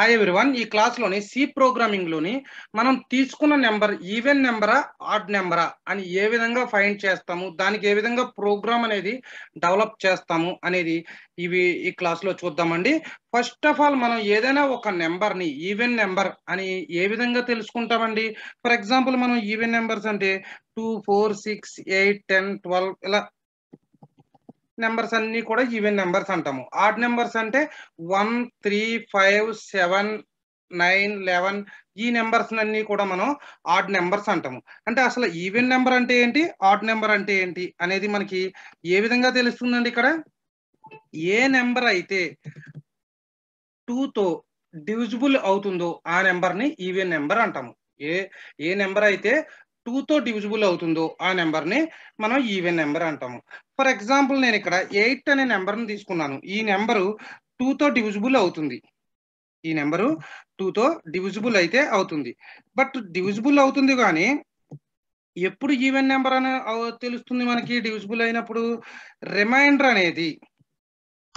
Hi everyone ఈ క్లాస్లోని C ప్రోగ్రామింగ్లోని మనం తీసుకున్న నెంబర్ ఈవెన్ నెంబరా ఆడ్ నెంబరా అని ఏ విధంగా ఫైండ్ చేస్తాము దానికి ఏ విధంగా ప్రోగ్రామ్ అనేది డెవలప్ చేస్తాము అనేది ఇవి ఈ క్లాస్లో చూద్దామండి. ఫస్ట్ ఆఫ్ ఆల్ మనం ఏదైనా ఒక నెంబర్ని ఈవెన్ నెంబర్ అని ఏ విధంగా తెలుసుకుంటామండి? ఫర్ ఎగ్జాంపుల్ మనం ఈవెన్ నెంబర్స్ అంటే two four six eight ten twelve ఇలా నెంబర్స్ అన్ని కూడా ఈవెన్ నెంబర్స్ అంటాము. ఆడ్ నెంబర్స్ అంటే one three five seven nine eleven ఈ నెంబర్స్ అన్ని కూడా మనం ఆడ్ నెంబర్స్ అంటాము. అంటే అసలు ఈవెన్ నెంబర్ అంటే ఏంటి ఆడ్ నెంబర్ అంటే ఏంటి అనేది మనకి ఏ విధంగా తెలుస్తుందండి ఇక్కడ? ఏ నెంబర్ అయితే టూతో డివిజిబుల్ అవుతుందో ఆ నెంబర్ని ఈవెన్ నెంబర్ అంటాము. ఏ ఏ నెంబర్ అయితే టూతో డివిజిబుల్ అవుతుందో ఆ నెంబర్ని మనం ఈవెన్ నెంబర్ అంటాము. ఫర్ ఎగ్జాంపుల్ నేను ఇక్కడ ఎయిట్ అనే నెంబర్ని తీసుకున్నాను. ఈ నెంబరు టూతో డివిజిబుల్ అవుతుంది. ఈ నెంబరు టూతో డివిజిబుల్ అయితే అవుతుంది. బట్ డివిజిబుల్ అవుతుంది కానీ ఎప్పుడు ఈవెన్ నెంబర్ అని తెలుస్తుంది మనకి డివిజిబుల్ అయినప్పుడు? రిమైండర్ అనేది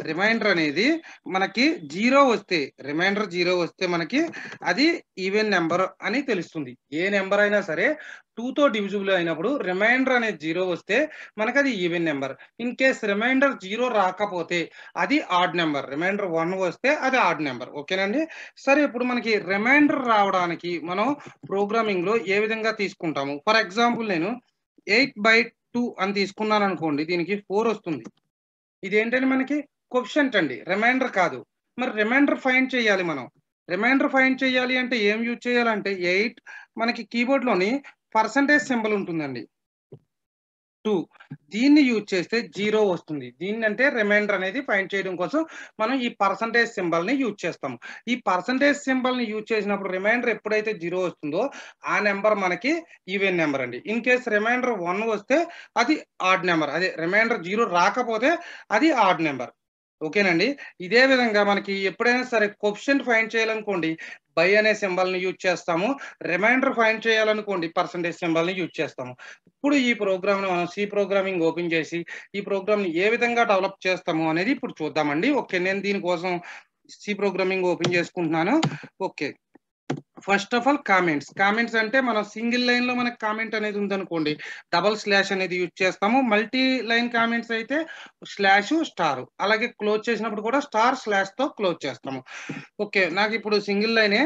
రిమైండర్ అనేది మనకి జీరో వస్తే రిమైండర్ జీరో వస్తే మనకి అది ఈవెన్ నెంబర్ అని తెలుస్తుంది. ఏ నెంబర్ అయినా సరే టూతో డివిజిబుల్ అయినప్పుడు రిమైండర్ అనేది జీరో వస్తే మనకి అది even number. In case remainder zero రాకపోతే అది ఆడ్ నెంబర్. రిమైండర్ వన్ వస్తే అది ఆడ్ నెంబర్. ఓకేనండి? సరే ఇప్పుడు మనకి రిమైండర్ రావడానికి మనం ప్రోగ్రామింగ్లో ఏ విధంగా తీసుకుంటాము? ఫర్ ఎగ్జాంపుల్ నేను ఎయిట్ బై టూ అని తీసుకున్నాను అనుకోండి దీనికి ఫోర్ వస్తుంది. ఇదేంటంటే మనకి? క్వశ్చంట్ అండి. రిమైండర్ కాదు. మరి రిమైండర్ ఫైండ్ చేయాలి మనం. రిమైండర్ ఫైండ్ చేయాలి అంటే ఏం యూజ్ చేయాలంటే ఎయిట్ మనకి కీబోర్డ్లోని పర్సంటేజ్ సింబల్ ఉంటుందండి. టూ దీన్ని యూజ్ చేస్తే జీరో వస్తుంది. దీన్ని అంటే రిమైండర్ అనేది ఫైండ్ చేయడం కోసం మనం ఈ పర్సంటేజ్ సింబల్ని యూజ్ చేస్తాం ఈ పర్సంటేజ్ సింబల్ని యూజ్ చేసినప్పుడు రిమైండర్ ఎప్పుడైతే జీరో వస్తుందో ఆ నెంబర్ మనకి ఈవెన్ నెంబర్ అండి. ఇన్ కేస్ రిమైండర్ వన్ వస్తే అది ఆడ్ నెంబర్ అదే రిమైండర్ జీరో రాకపోతే అది ఆడ్ నెంబర్ ఓకేనండి. ఇదే విధంగా మనకి ఎప్పుడైనా సరే క్వశ్చన్ ఫైండ్ చేయాలనుకోండి బై అనే సింబల్ని యూజ్ చేస్తాము. రిమైండర్ ఫైండ్ చేయాలనుకోండి పర్సంటేజ్ సింబల్ని యూజ్ చేస్తాము. ఇప్పుడు ఈ ప్రోగ్రామ్ని మనం సి ప్రోగ్రామింగ్ ఓపెన్ చేసి ఈ ప్రోగ్రామ్ని ఏ విధంగా డెవలప్ చేస్తాము అనేది ఇప్పుడు చూద్దామండి. ఓకే నేను దీనికోసం సి ప్రోగ్రామింగ్ ఓపెన్ చేసుకుంటున్నాను. Okay. First of all comments comments అంటే మనం సింగిల్ లైన్లో మనకి కామెంట్ అనేది ఉందనుకోండి. డబల్ స్లాష్ అనేది యూజ్ చేస్తాము. మల్టీ లైన్ కామెంట్స్ అయితే స్లాష్ స్టార్ అలాగే క్లోజ్ చేసినప్పుడు కూడా స్టార్ స్లాష్తో క్లోజ్ చేస్తాము. ఓకే నాకు ఇప్పుడు single లైనే.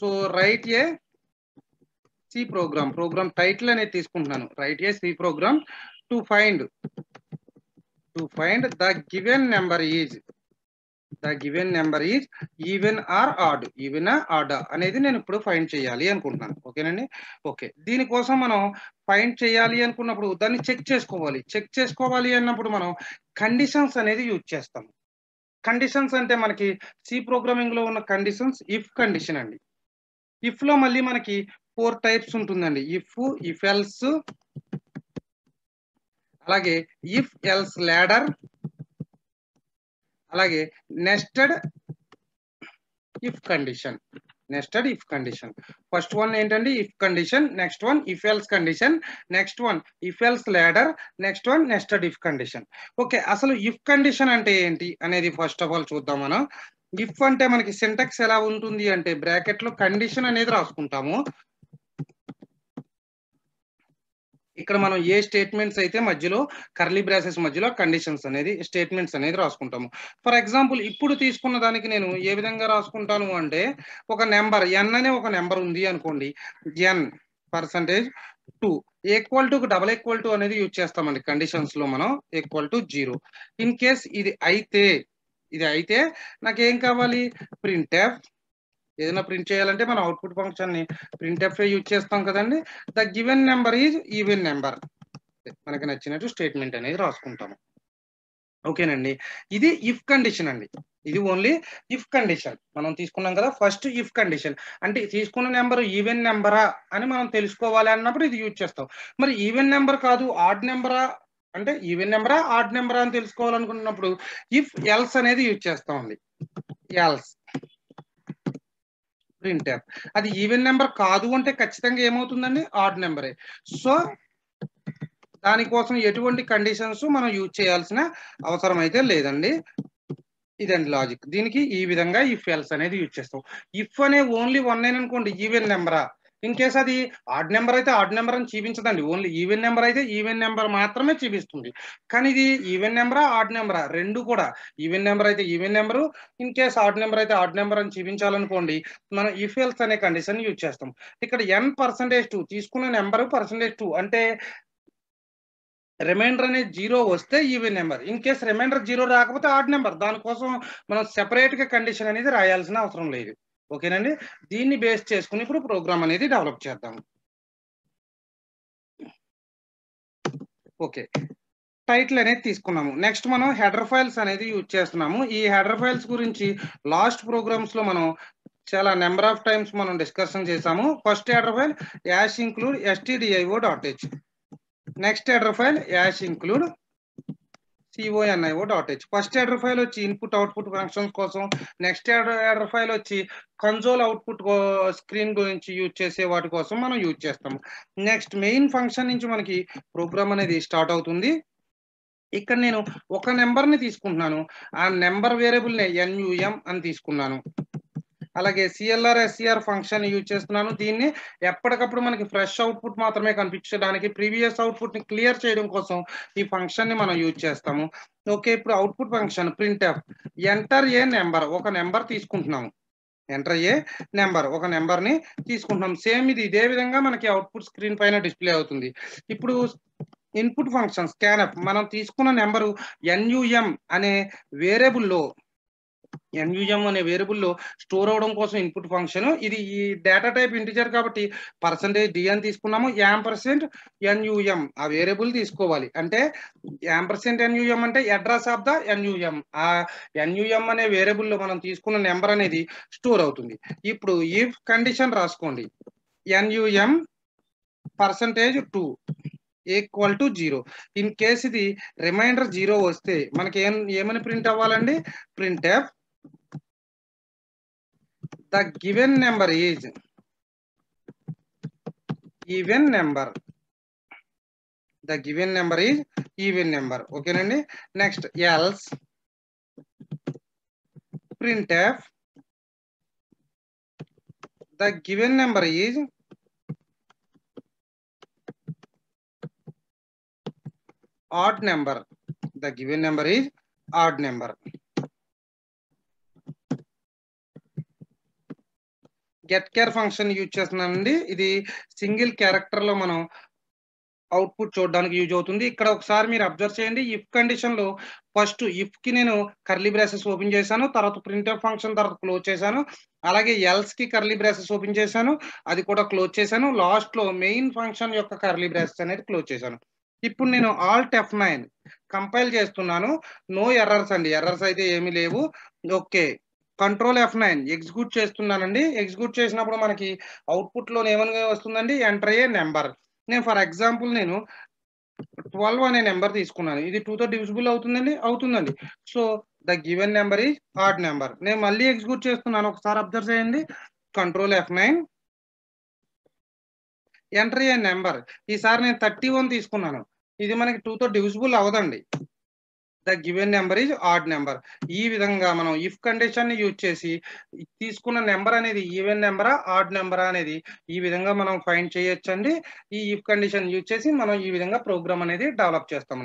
So write a C program program title అనేది తీసుకుంటున్నాను. Write a C program to find to find the given number is the given number is even or odd. Even odd అనేది నేను ఇప్పుడు find చేయాలి అనుకుంటున్నాను. ఓకేనండి? ఓకే. దీనికోసం మనం ఫైండ్ చేయాలి అనుకున్నప్పుడు దాన్ని చెక్ చేసుకోవాలి. చెక్ చేసుకోవాలి అన్నప్పుడు మనం కండిషన్స్ అనేది యూజ్ చేస్తాం. కండిషన్స్ అంటే మనకి సి ప్రోగ్రామింగ్లో ఉన్న కండిషన్స్ ఇఫ్ కండిషన్ అండి. ఇఫ్లో మళ్ళీ మనకి ఫోర్ టైప్స్ ఉంటుందండి. ఇఫ్ ఇఫ్ ఎల్స్ అలాగే ఇఫ్ ఎల్స్ లాడర్ అలాగే nested if condition nested if condition first one ఏంటంటే if condition next one if else condition next one if else ladder next one nested if condition okay అసలు if condition అంటే ఏంటి అనేది first of all చూద్దాం మనం. If అంటే మనకి సింటెక్స్ ఎలా ఉంటుంది అంటే బ్రాకెట్లో కండిషన్ అనేది రాసుకుంటాము. ఇక్కడ మనం ఏ స్టేట్మెంట్స్ అయితే మధ్యలో కర్లీ బ్రాసెస్ మధ్యలో కండిషన్స్ అనేది స్టేట్మెంట్స్ అనేది రాసుకుంటాము. ఫర్ ఎగ్జాంపుల్ ఇప్పుడు తీసుకున్న దానికి నేను ఏ విధంగా రాసుకుంటాను అంటే ఒక నెంబర్ ఎన్ అనే ఒక నెంబర్ ఉంది అనుకోండి. N percentage two equal to double equal to అనేది యూజ్ చేస్తామండి కండిషన్స్లో మనం equal to zero in case ఇది అయితే ఇది అయితే నాకేం కావాలి? ప్రింట్ ఎఫ్ ఏదైనా ప్రింట్ చేయాలంటే మనం అవుట్పుట్ ఫంక్షన్ని ప్రింట్ఎఫ్ యూజ్ చేస్తాం కదండి. The given number is even number మనకి నచ్చినట్టు స్టేట్మెంట్ అనేది రాసుకుంటాము. ఓకేనండి. ఇది ఇఫ్ కండిషన్ అండి. ఇది ఓన్లీ ఇఫ్ కండిషన్ మనం తీసుకున్నాం కదా ఫస్ట్ ఇఫ్ కండిషన్ అంటే తీసుకున్న నెంబర్ ఈవెన్ నెంబరా అని మనం తెలుసుకోవాలి అన్నప్పుడు ఇది యూజ్ చేస్తాం. మరి ఈవెన్ నెంబర్ కాదు ఆడ్ నెంబరా అంటే ఈవెన్ నెంబరా ఆడ్ నెంబరా అని తెలుసుకోవాలనుకున్నప్పుడు ఇఫ్ ఎల్స్ అనేది యూజ్ చేస్తామండి ఎల్స్ ప్రింట్ అది ఈవెన్ నెంబర్ కాదు అంటే ఖచ్చితంగా ఏమవుతుందండి? ఆడ్ నెంబరే. సో దానికోసం ఎటువంటి కండిషన్స్ మనం యూజ్ చేయాల్సిన అవసరం అయితే లేదండి. ఇదండి లాజిక్. దీనికి ఈ విధంగా ఇఫ్ ఎల్స్ అనేది యూజ్ చేస్తాం. ఇఫ్ అనే ఓన్లీ వన్ అయిన అనుకోండి ఈవెన్ నెంబరా? ఇన్ కేస్ అది ఆడ్ నెంబర్ అయితే ఆడ్ నెంబర్ అని చూపించదండి. ఓన్లీ ఈవెన్ నెంబర్ అయితే ఈవెన్ నెంబర్ మాత్రమే చూపిస్తుంది. కానీ ఇది ఈవెన్ నెంబరా ఆడ్ నెంబరా రెండు కూడా. ఈవెన్ నెంబర్ అయితే even number in case odd number అయితే ఆడ్ నెంబర్ అని చూపించాలనుకోండి మనం ఇఫ్ ఎల్స్ అనే కండిషన్ యూజ్ చేస్తాం. ఇక్కడ ఎన్ పర్సంటేజ్ టూ తీసుకున్న నెంబర్ పర్సంటేజ్ టూ అంటే రిమైండర్ అనేది జీరో వస్తే even number in case remainder zero రాకపోతే ఆడ్ నెంబర్ దానికోసం మనం సెపరేట్గా కండిషన్ అనేది రాయాల్సిన అవసరం లేదు. ఓకేనండి? దీన్ని బేస్ చేసుకుని ఇప్పుడు ప్రోగ్రామ్ అనేది డెవలప్ చేద్దాం. ఓకే. టైటిల్ అనేది తీసుకున్నాము. నెక్స్ట్ మనం హెడర్ ఫైల్స్ అనేది యూజ్ చేస్తున్నాము. ఈ హెడర్ ఫైల్స్ గురించి లాస్ట్ ప్రోగ్రామ్స్లో మనం చాలా నెంబర్ ఆఫ్ టైమ్స్ మనం డిస్కషన్ చేసాము first header file hash include STDIO dot H. Next header file hash include CONIO dot H first header file వచ్చి ఇన్పుట్ అవుట్పుట్ ఫంక్షన్స్ కోసం నెక్స్ట్ ఎడర్ ఫైల్ వచ్చి console output screen గురించి use చేసే వాటి కోసం మనం యూజ్ చేస్తాము. నెక్స్ట్ మెయిన్ ఫంక్షన్ నుంచి మనకి ప్రోగ్రామ్ అనేది స్టార్ట్ అవుతుంది. ఇక్కడ నేను ఒక నెంబర్ని తీసుకుంటున్నాను. ఆ నెంబర్ వేరియబుల్ని ఎన్యుఎం అని తీసుకున్నాను. అలాగే సిఎల్ఆర్ ఎస్సిఆర్ ఫంక్షన్ యూజ్ చేస్తున్నాను. దీన్ని ఎప్పటికప్పుడు మనకి ఫ్రెష్ అవుట్పుట్ మాత్రమే కనిపించడానికి ప్రీవియస్ అవుట్పుట్ని క్లియర్ చేయడం కోసం ఈ ఫంక్షన్ని మనం యూజ్ చేస్తాము. ఓకే ఇప్పుడు output function print F enter a number ఒక నెంబర్ తీసుకుంటున్నాము. ఎంటర్ ఏ నెంబర్ ఒక నెంబర్ని తీసుకుంటున్నాం సేమ్ ఇది ఇదే విధంగా మనకి అవుట్పుట్ స్క్రీన్ పైన డిస్ప్లే అవుతుంది. ఇప్పుడు ఇన్పుట్ ఫంక్షన్ స్కాన్ఎఫ్ మనం తీసుకున్న నెంబరు ఎన్యుఎం అనే వేరియబుల్లో ఎన్యుఎం అనే వేరియబుల్లో స్టోర్ అవడం కోసం ఇన్పుట్ ఫంక్షన్. ఇది ఈ డేటా టైప్ ఇంటిజర్ కాబట్టి పర్సంటేజ్ డి అని తీసుకున్నాము. Amp percent N U M ఆ వేరియబుల్ తీసుకోవాలి. అంటే amp percent N U M అంటే address of the N U M ఆ ఎన్యుఎం అనే వేరియబుల్లో మనం తీసుకున్న నెంబర్ అనేది స్టోర్ అవుతుంది. ఇప్పుడు ఇఫ్ కండిషన్ రాసుకోండి. Num percentage two equal to zero in case ఇది రిమైండర్ జీరో వస్తే మనకి ఏం ఏమని ప్రింట్ అవ్వాలండి? Print F the given number is even number the given number is even number ఓకేనండి next else printf the given number is odd number. The given number is odd number. Get care function use చేస్తున్నానండి. ఇది single క్యారెక్టర్లో మనం output చూడడానికి use అవుతుంది. ఇక్కడ ఒకసారి మీరు అబ్జర్వ్ చేయండి. ఇఫ్ కండిషన్లో ఫస్ట్ ఇఫ్కి నేను కర్లీ బ్రాసెస్ ఓపెన్ చేశాను. తర్వాత ప్రింట్ ఫంక్షన్ తర్వాత క్లోజ్ చేశాను. అలాగే ఎల్స్కి కర్లీ బ్రాసెస్ ఓపెన్ చేశాను. అది కూడా క్లోజ్ చేశాను. లాస్ట్లో మెయిన్ ఫంక్షన్ యొక్క కర్లీ బ్రాసెస్ అనేది క్లోజ్ చేశాను. ఇప్పుడు నేను ఆల్ట్ ఎఫ్ నైన్ కంపైల్ చేస్తున్నాను. నో ఎర్రర్స్ అండి. ఎర్రర్స్ అయితే ఏమీ లేవు. Okay control F nine execute చేస్తున్నానండి. ఎగ్జిక్యూట్ చేసినప్పుడు మనకి అవుట్పుట్లో ఏమని వస్తుందండి? ఎంటర్ ఏ నెంబర్ నేను ఫర్ ఎగ్జాంపుల్ నేను ట్వెల్వ్ అనే నెంబర్ తీసుకున్నాను. ఇది టూతో డివిజిబుల్ అవుతుందండి? అవుతుందండి. So the given number is odd number నేను మళ్ళీ ఎగ్జిక్యూట్ చేస్తున్నాను. ఒకసారి అబ్జర్వ్ చేయండి. Control F nine enter a number ఈసారి నేను థర్టీ వన్ తీసుకున్నాను. ఇది మనకి టూతో divisible అవదండి. The given number is odd number. ఈ విధంగా మనం ఇఫ్ కండిషన్ని యూజ్ చేసి తీసుకున్న నెంబర్ అనేది ఈవెన్ నెంబరా ఆడ్ నెంబరా అనేది ఈ విధంగా మనం ఫైండ్ చేయొచ్చండి. ఈ ఇఫ్ కండిషన్ యూజ్ చేసి మనం ఈ విధంగా ప్రోగ్రామ్ అనేది డెవలప్ చేస్తాం